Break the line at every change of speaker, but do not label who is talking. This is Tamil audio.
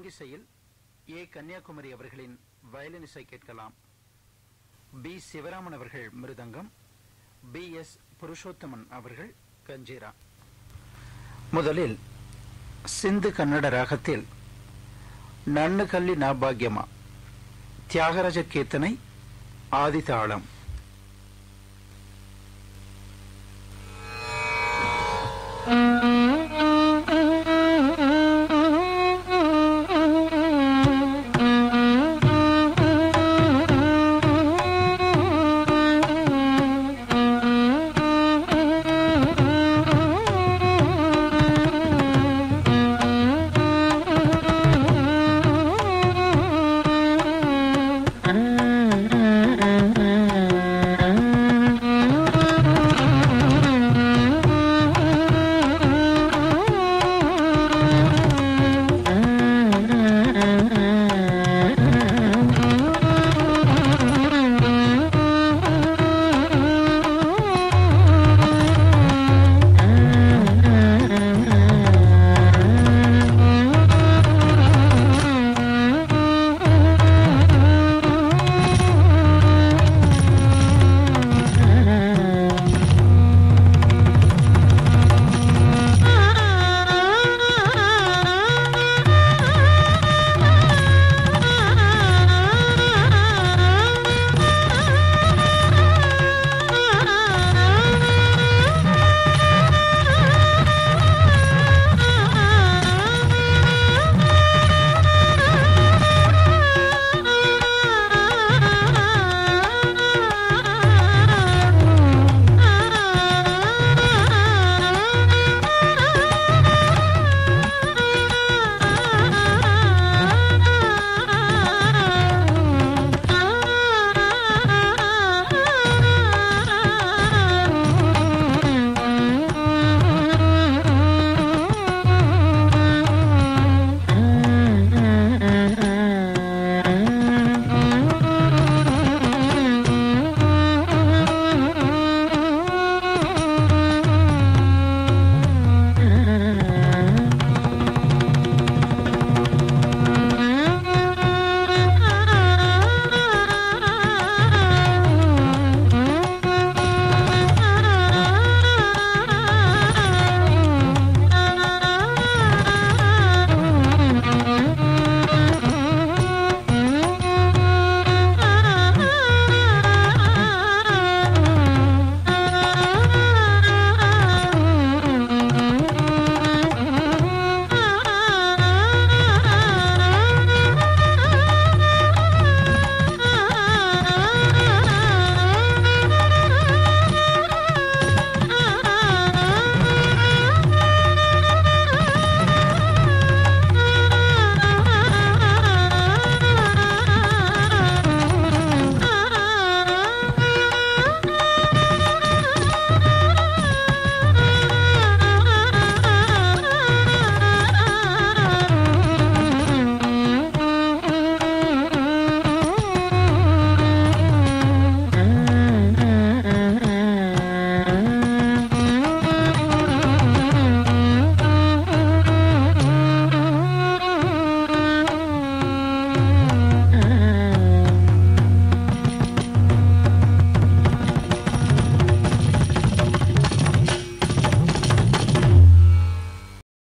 அரங்கிசையில் ஏ. கன்னியாகுமரி அவர்களின் வயலின் இசை கேட்கலாம். பி. சிவராமன் அவர்கள் மிருதங்கம். பி. எஸ். புருஷோத்தமன் அவர்கள் கஞ்சீரா. முதலில் சிந்து கன்னட ராகத்தில் நன்னு கல்லி நாபாகியமா தியாகராஜ கீர்த்தனை ஆதிதாளம்.